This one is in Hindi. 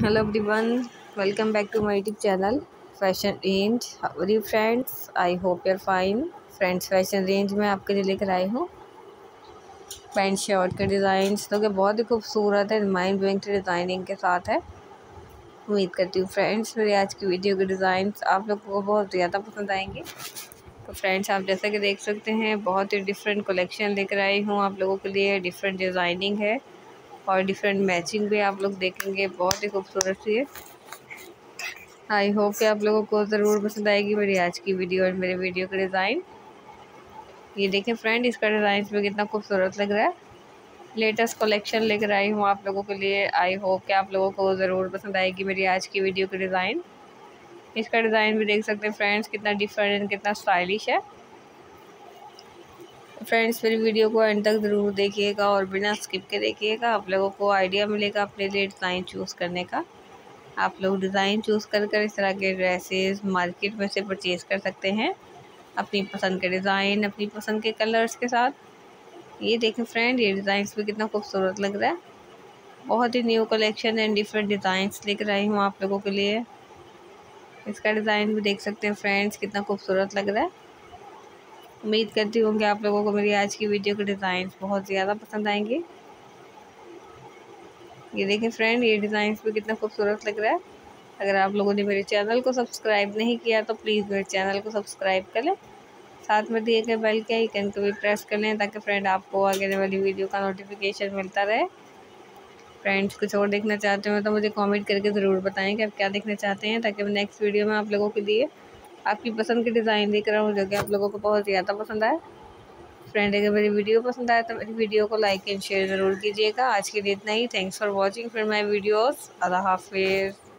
hello, everyone. Welcome back to my channel, fashion range. How are you, friends? I hope you're friends fashion range में आपके लिए लेकर आई हूँ पैंट शर्ट के डिज़ाइन तो क्या बहुत ही खूबसूरत है माइंड ब्लोइंग डिज़ाइनिंग के साथ है। उम्मीद करती हूँ फ्रेंड्स मेरी आज की वीडियो के डिज़ाइन आप लोगों को बहुत ज़्यादा पसंद आएँगे। तो फ्रेंड्स आप जैसा कि देख सकते हैं, बहुत ही डिफरेंट कलेक्शन लेकर आई हूँ आप लोगों के लिए। डिफरेंट डिज़ाइनिंग है। और डिफरेंट मैचिंग भी आप लोग देखेंगे। बहुत ही खूबसूरत सी है। आई होप कि आप लोगों को ज़रूर पसंद आएगी मेरी आज की वीडियो और मेरे वीडियो का डिज़ाइन ये देखें फ्रेंड इसका डिज़ाइन भी कितना खूबसूरत लग रहा है। लेटेस्ट कलेक्शन लेकर आई हूँ आप लोगों के लिए। आई होप कि आप लोगों को ज़रूर पसंद आएगी मेरी आज की वीडियो का डिज़ाइन इसका डिज़ाइन भी देख सकते हैं फ्रेंड्स कितना डिफरेंट कितना स्टाइलिश है। फ्रेंड्स, मेरी वीडियो को एंड तक ज़रूर देखिएगा और बिना स्किप के देखिएगा। आप लोगों को आइडिया मिलेगा अपने लिए डिज़ाइन चूज़ करने का। आप लोग डिज़ाइन चूज़ कर कर इस तरह के ड्रेसेस मार्केट में से परचेज़ कर सकते हैं। अपनी पसंद के डिज़ाइन, अपनी पसंद के कलर्स के साथ। ये देखें फ्रेंड, ये डिज़ाइन भी कितना खूबसूरत लग रहा है। बहुत ही new collection and different designs लेकर आई हूँ आप लोगों के लिए। इसका डिज़ाइन भी देख सकते हैं फ्रेंड्स, कितना खूबसूरत लग रहा है। उम्मीद करती हूँ कि आप लोगों को मेरी आज की वीडियो के डिज़ाइन बहुत ज़्यादा पसंद आएँगे। ये देखें फ्रेंड ये डिज़ाइन भी कितना खूबसूरत लग रहा है। अगर आप लोगों ने मेरे चैनल को सब्सक्राइब नहीं किया तो प्लीज़ मेरे चैनल को सब्सक्राइब कर लें। साथ में दिए गए बेल के आइकन को भी प्रेस कर लें, ताकि फ्रेंड आपको आगे वाली वीडियो का नोटिफिकेशन मिलता रहे। फ्रेंड्स कुछ और देखना चाहते हो तो मुझे कमेंट करके ज़रूर बताएँ कि आप क्या देखना चाहते हैं, ताकि मैं नेक्स्ट वीडियो में आप लोगों के लिए आपकी पसंद के डिज़ाइन देख रहा हूँ, जो कि आप लोगों को बहुत ज़्यादा पसंद आए फ्रेंड अगर मेरी वीडियो पसंद आए तो मेरी वीडियो को लाइक एंड शेयर ज़रूर कीजिएगा। आज के लिए इतना ही। थैंक्स फॉर वॉचिंग फिर माई वीडियोज़ अल्लाह हाफिज़।